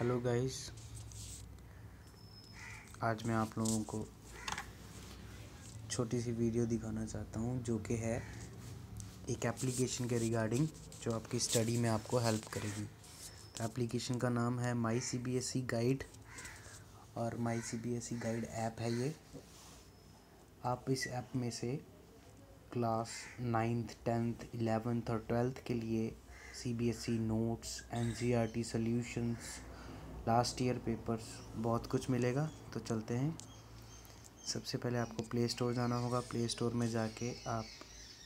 Hello guys, आज मैं आप लोगों को छोटी सी वीडियो दिखाना चाहता हूँ, जो कि है एक एप्लीकेशन के रिगार्डिंग जो आपकी स्टडी में आपको हेल्प करेगी। तो एप्लीकेशन का नाम है my C B S guide और my C B S guide app है ये। आप इस ऐप में से क्लास नाइन्थ टेंथ इलेवेंथ और ट्वेल्थ के लिए C B S E notes N C R T solutions last year papers बहुत कुछ मिलेगा तो चलते हैं। सबसे पहले आपको प्ले स्टोर जाना होगा। प्ले स्टोर में जाके आप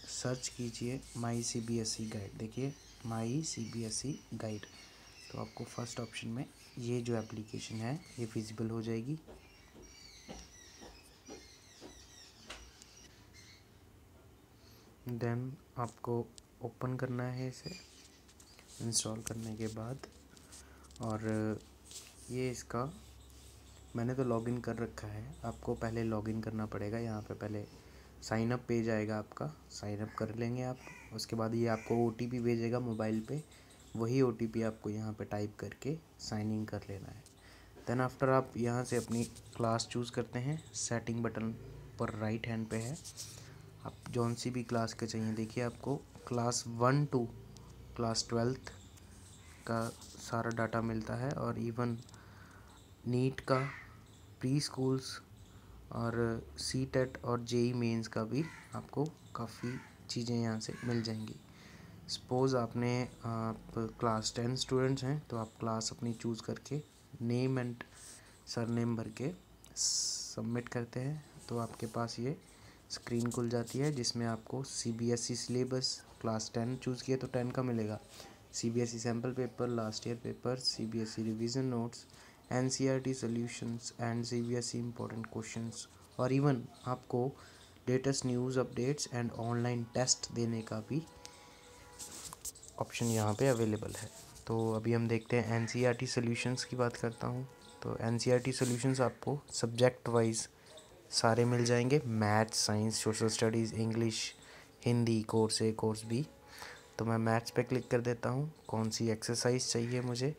सर्च कीजिए my C B S E guide देखिए my C B S E guide तो आपको फ़र्स्ट ऑप्शन में ये जो एप्लीकेशन है, ये फिजिबल हो जाएगी। देन आपको ओपन करना है इसे। इंस्टॉल करने के बाद। और ये इसका, मैंने तो लॉगिन कर रखा है। आपको पहले लॉगिन करना पड़ेगा, यहाँ पे पहले साइन अप पेज आएगा आपका। साइन अप कर लेंगे आप। उसके बाद ये आपको ओ टी पी भेजेगा मोबाइल पे। वही ओ टी पी आपको यहाँ पे टाइप करके साइन इन कर लेना है। देन आफ्टर आप यहाँ से अपनी क्लास चूज़ करते हैं। सेटिंग बटन पर राइट हैंड पे है। आप जौन सी भी क्लास के चाहिए, देखिए आपको class one to class twelfth का सारा डाटा मिलता है। और इवन नीट का प्री स्कूल्स और सी टेट और जेई मेंस का भी आपको काफ़ी चीज़ें यहाँ से मिल जाएँगी। सपोज़ आपने, आप क्लास टेन स्टूडेंट्स हैं तो आप क्लास अपनी चूज़ करके नेम एंड सर नेम भर के सबमिट करते हैं तो आपके पास ये स्क्रीन खुल जाती है, जिसमें आपको C B S E syllabus class ten choose किया तो टेन का मिलेगा। C B S E sample paper last year paper C B S E revision notes N C R T solutions and C B S E important questions और even आपको latest news updates and online test देने का भी option यहाँ पे available है। तो अभी हम देखते हैं N C R T solutions की बात करता हूँ। तो N C R T solutions आपको सब्जेक्ट वाइज सारे मिल जाएँगे। Maths science social studies English Hindi course A course B तो मैं मैथ्स पे क्लिक कर देता हूँ। कौन सी एक्सरसाइज चाहिए मुझे?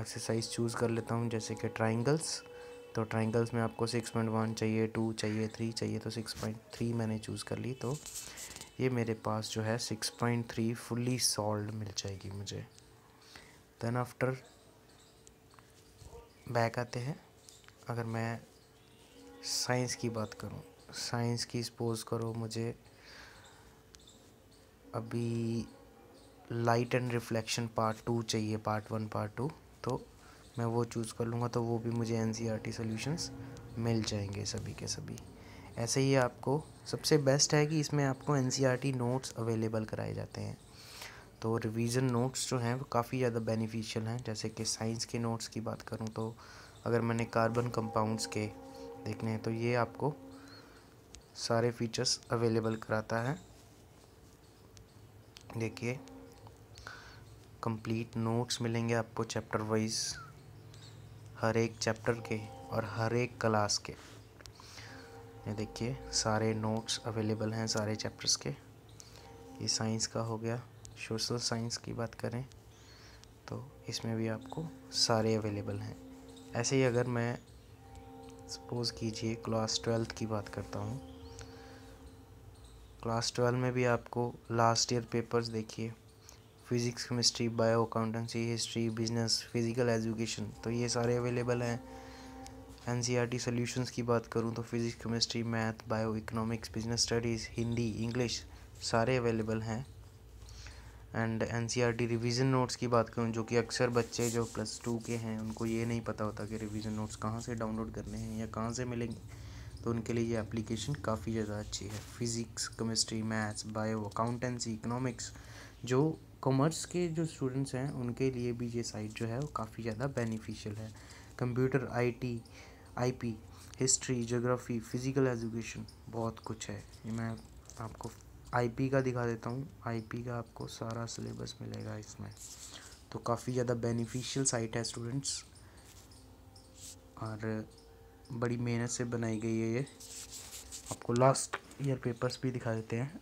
एक्सरसाइज चूज़ कर लेता हूँ, जैसे कि ट्राइंगल्स। तो ट्राइंगल्स में आपको सिक्स पॉइंट वन चाहिए, टू चाहिए, थ्री चाहिए तो सिक्स पॉइंट थ्री मैंने चूज़ कर ली। तो ये मेरे पास जो है six point three fully solve मिल जाएगी मुझे। देन आफ्टर बैक आते हैं। अगर मैं साइंस की बात करूँ, साइंस की सपोज़ करो मुझे अभी light and reflection part two चाहिए, पार्ट वन, पार्ट टू। तो मैं वो चूज़ कर लूँगा तो वो भी मुझे N C R T solutions मिल जाएँगे सभी के सभी। ऐसे ही आपको सबसे बेस्ट है कि इसमें आपको N C R T notes available कराए जाते हैं। तो रिवीजन नोट्स जो हैं, वो काफ़ी ज़्यादा बेनिफिशियल हैं। जैसे कि साइंस के नोट्स की बात करूँ तो अगर मैंने कार्बन कंपाउंड्स के देखने हैं तो ये आपको सारे फीचर्स अवेलेबल कराता है। देखिए कंप्लीट नोट्स मिलेंगे आपको चैप्टर वाइज हर एक चैप्टर के और हर एक क्लास के। ये देखिए, सारे नोट्स अवेलेबल हैं सारे चैप्टर्स के। ये साइंस का हो गया। सोशल साइंस की बात करें तो इसमें भी आपको सारे अवेलेबल हैं। ऐसे ही अगर मैं सपोज़ कीजिए क्लास ट्वेल्थ की बात करता हूँ। क्लास ट्वेल्व में भी आपको लास्ट ईयर पेपर्स देखिए। Physics chemistry bio accountancy history business physical education तो ये सारे अवेलेबल हैं। N C R T solutions की बात करूँ तो physics chemistry math bio economics business studies Hindi English सारे अवेलेबल हैं। And N C R T revision notes की बात करूँ, जो कि अक्सर बच्चे जो प्लस टू के हैं, उनको ये नहीं पता होता कि रिविज़न नोट्स कहाँ से डाउनलोड करने हैं या कहाँ से मिलेंगे। तो उनके लिए ये एप्लीकेशन काफ़ी ज़्यादा अच्छी है। Physics chemistry maths bio accountancy economics जो कॉमर्स के जो स्टूडेंट्स हैं, उनके लिए भी ये साइट जो है वो काफ़ी ज़्यादा बेनिफिशियल है। Computer IT IP history geography physical education बहुत कुछ है। ये मैं आपको आईपी का दिखा देता हूँ। आईपी का आपको सारा सिलेबस मिलेगा इसमें। तो काफ़ी ज़्यादा बेनिफिशियल साइट है स्टूडेंट्स और बड़ी मेहनत से बनाई गई है ये। आपको लास्ट ईयर पेपर्स भी दिखा देते हैं।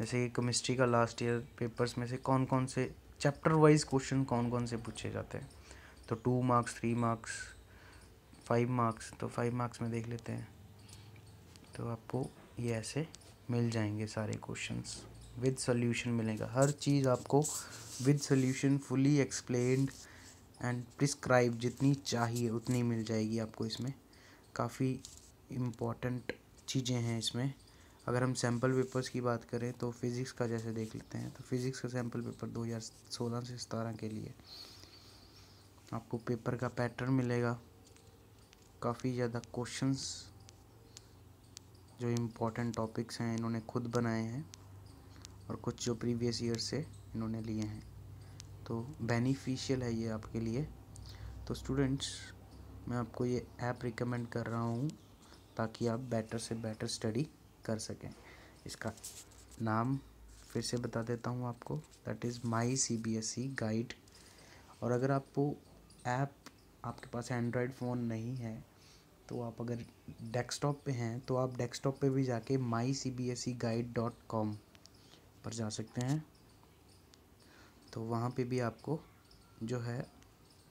जैसे कि केमिस्ट्री का लास्ट ईयर पेपर्स में से कौन कौन से चैप्टर वाइज क्वेश्चन कौन कौन से पूछे जाते हैं? तो two marks three marks five marks तो फाइव मार्क्स में देख लेते हैं। तो आपको ये ऐसे मिल जाएँगे सारे क्वेश्चंस विद सोल्यूशन मिलेगा। हर चीज़ आपको with solution fully explained and prescribe जितनी चाहिए उतनी मिल जाएगी आपको इसमें। काफ़ी इंपॉर्टेंट चीज़ें हैं इसमें। अगर हम सैंपल पेपर्स की बात करें तो फिज़िक्स का जैसे देख लेते हैं तो फिज़िक्स का सैंपल पेपर 2016 से सतारह के लिए। आपको पेपर का पैटर्न मिलेगा। काफ़ी ज़्यादा क्वेश्चंस जो इम्पोर्टेंट टॉपिक्स हैं इन्होंने खुद बनाए हैं और कुछ जो प्रीवियस ईयर से इन्होंने लिए हैं। तो बेनिफिशियल है ये आपके लिए। तो स्टूडेंट्स मैं आपको ये ऐप रिकमेंड कर रहा हूँ ताकि आप बेटर से बेटर स्टडी कर सकें। इसका नाम फिर से बता देता हूँ आपको। That is my C B S E guide और अगर आपको ऐप आपके पास एंड्रॉयड फ़ोन नहीं है तो आप अगर डेस्कटॉप पे हैं तो आप डेस्कटॉप पे भी जाके my C B S E guide dot com पर जा सकते हैं। तो वहाँ पे भी आपको जो है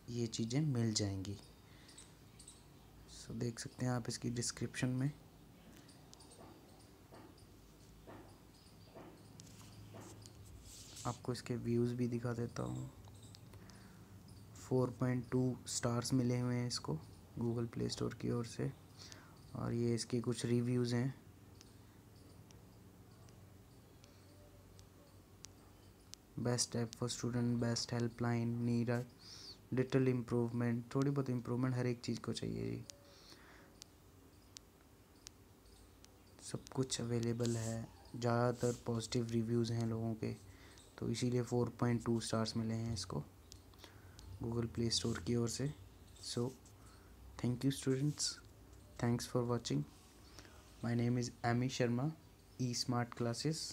ये चीज़ें मिल जाएँगी। सो देख सकते हैं आप इसकी डिस्क्रिप्शन में। आपको इसके व्यूज़ भी दिखा देता हूँ। फोर पॉइंट टू स्टार्स मिले हुए हैं इसको गूगल प्ले स्टोर की ओर से। और ये इसके कुछ रिव्यूज़ हैं। Best app for student best helpline need a little improvement थोड़ी बहुत इम्प्रूवमेंट हर एक चीज़ को चाहिए जी। सब कुछ अवेलेबल है। ज़्यादातर पॉजिटिव रिव्यूज़ हैं लोगों के। तो इसीलिए फोर पॉइंट टू स्टार्स मिले हैं इसको गूगल प्ले स्टोर की ओर से। So thank you students thanks for watching my name is Amy Sharma E smart classes